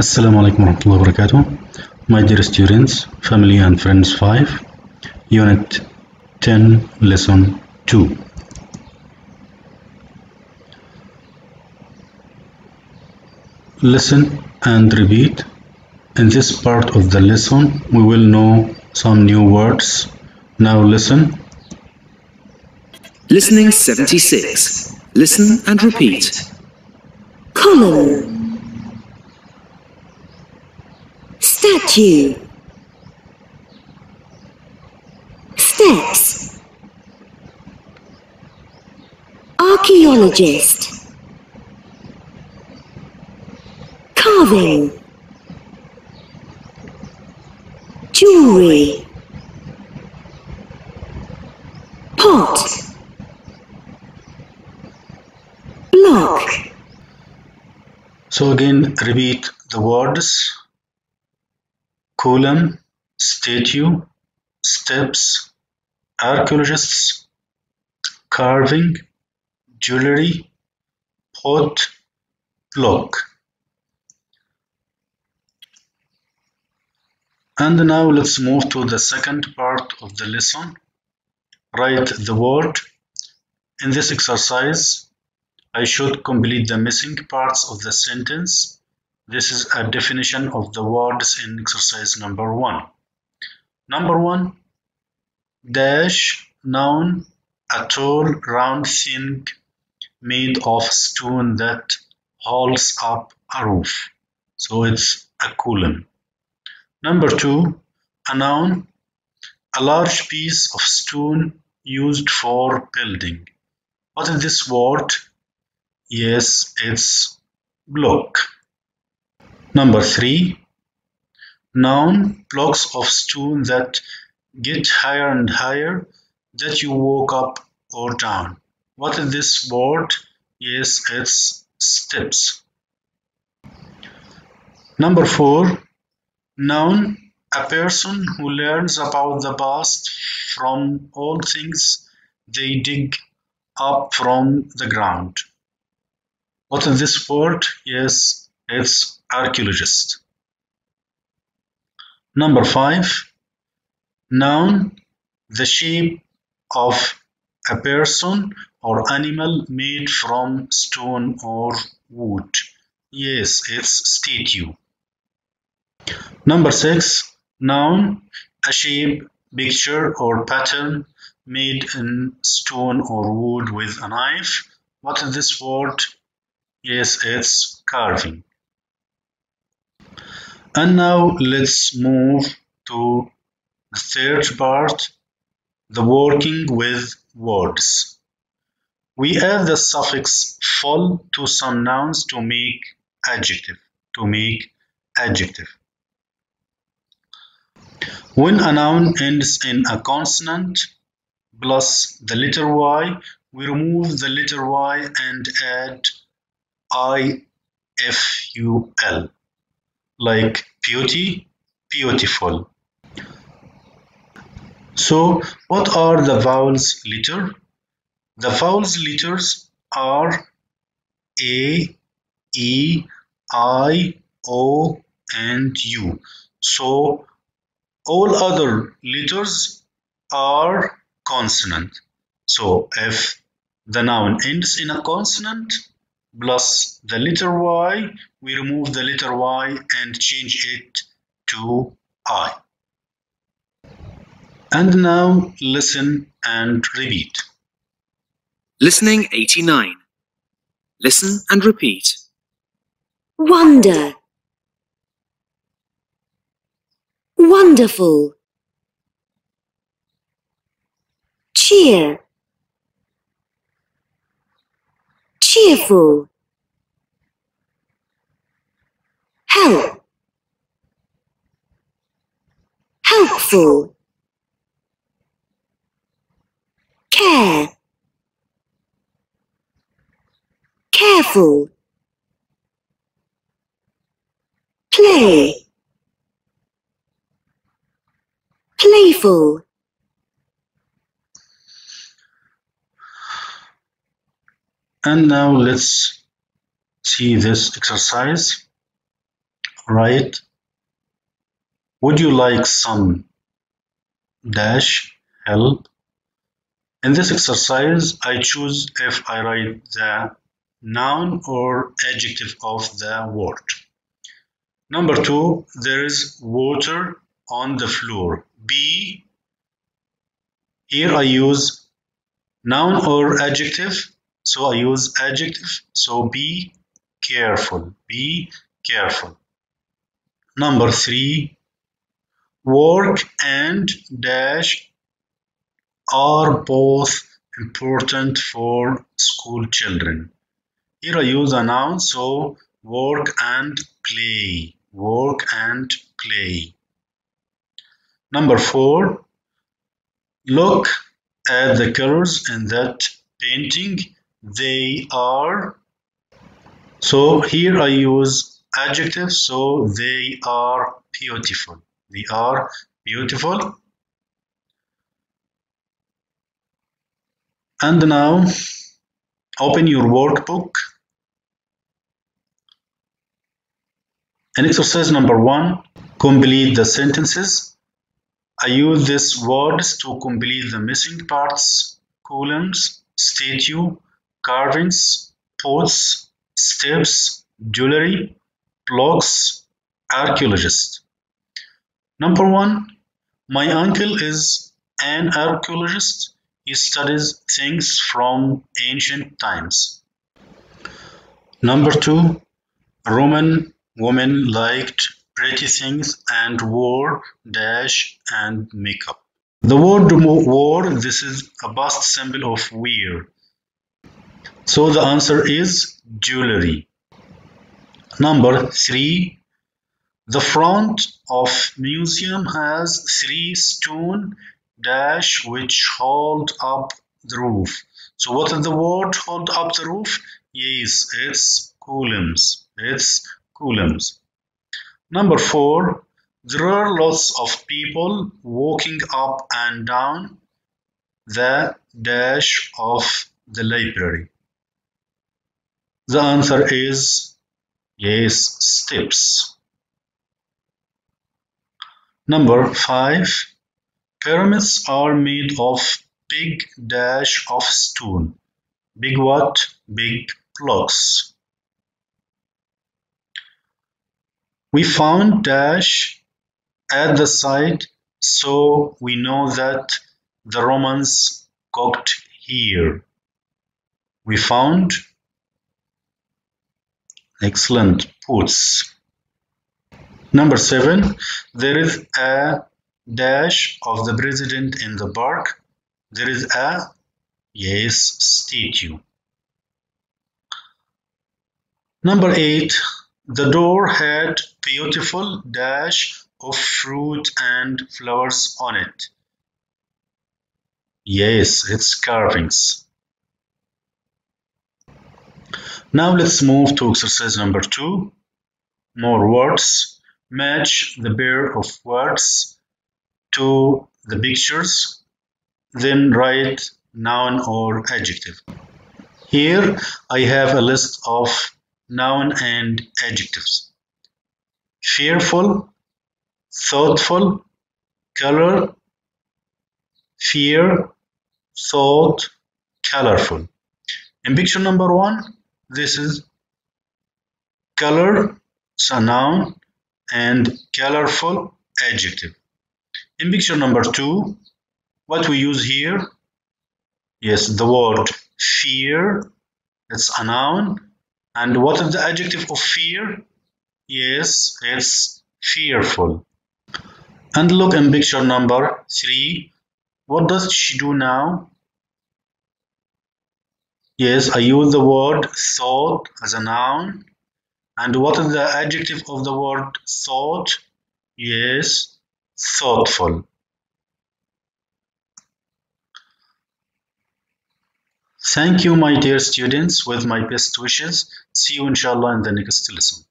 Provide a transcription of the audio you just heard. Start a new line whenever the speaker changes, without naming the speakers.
Assalamu alaikum warahmatullahi wabarakatuh. My dear students, family and friends 5, Unit 10, Lesson 2. Listen and repeat. In this part of the lesson, we will know some new words. Now listen.
Listening 76. Listen and repeat.
Common. Statue. Steps. Archaeologist. Carving. Jewelry. Pot. Block.
So again, repeat the words. Column, statue, steps, archaeologists, carving, jewelry, pot, block. And now let's move to the second part of the lesson. Write the word. In this exercise, I should complete the missing parts of the sentence. This is a definition of the words in exercise number one. Number one, dash, noun, a tall, round thing made of stone that holds up a roof. So it's a column. Number two, a noun, a large piece of stone used for building. What is this word? Yes, it's block. Number three, noun, blocks of stone that get higher and higher that you walk up or down. What is this word? Yes, it's steps. Number four, noun, a person who learns about the past from all things they dig up from the ground. What is this word? Yes, it's archaeologist. Number five, noun, the shape of a person or animal made from stone or wood. Yes, it's statue. Number six, noun, a shape, picture or pattern made in stone or wood with a knife. What is this word? Yes, it's carving. And now let's move to the third part, the working with words. We add the suffix full to some nouns to make adjective, to make adjective. When a noun ends in a consonant plus the letter Y, we remove the letter Y and add I-F-U-L, like beauty, beautiful. So, what are the vowels letter? The vowels letters are A, E, I, O, and U. So, all other letters are consonant. So if the noun ends in a consonant plus the letter Y, we remove the letter Y and change it to I. And now listen and repeat.
Listening 89. Listen and repeat.
Wonder. Wonderful. Cheer. Cheerful. Help. Helpful. Care. Careful. Play. Playful.
And now let's see this exercise. right. Would you like some dash help? In this exercise I choose if I write the noun or adjective of the word. Number two there is water on the floor. B here I use noun or adjective so I use adjective. So be careful. Be careful. Number three work and dash are both important for school children. Here I use a noun so work and play. Work and play. Number four look at the colors in that painting they are so here I use adjective so they are beautiful. They are beautiful. And now open your workbook. In exercise number one complete the sentences. I use these words to complete the missing parts columns statue carvings, pots, steps, jewelry, blocks, archaeologist. Number one, my uncle is an archaeologist. He studies things from ancient times. Number two, Roman women liked pretty things and wore dash and makeup. The word wore, this is a bust symbol of wear. So the answer is jewelry. Number three, the front of museum has three stone dash which hold up the roof. So what is the word hold up the roof? Yes, it's columns. It's columns. Number four, there are lots of people walking up and down the dash of the library. The answer is yes, steps. Number five, pyramids are made of big dash of stone. Big what? Big blocks. We found dash at the site, so we know that the Romans cooked here. We found Excellent. Puts. Number seven, there is a dash of the president in the park. There is a, yes, statue. Number eight, the door had beautiful dash of fruit and flowers on it. Yes, it's carvings. Now let's move to exercise number two. More words. Match the pair of words to the pictures. Then write noun or adjective. Here I have a list of noun and adjectives. Fearful, thoughtful, color, fear, thought, colorful. In picture number one, this is color, it's a noun, and colorful adjective. In picture number two, what we use here, yes, the word fear, it's a noun. And what is the adjective of fear? Yes, it's fearful. And look in picture number three. What does she do now? Yes, I use the word thought as a noun. And what is the adjective of the word thought? Yes, thoughtful. Thank you, my dear students, with my best wishes. See you, inshallah, in the next lesson.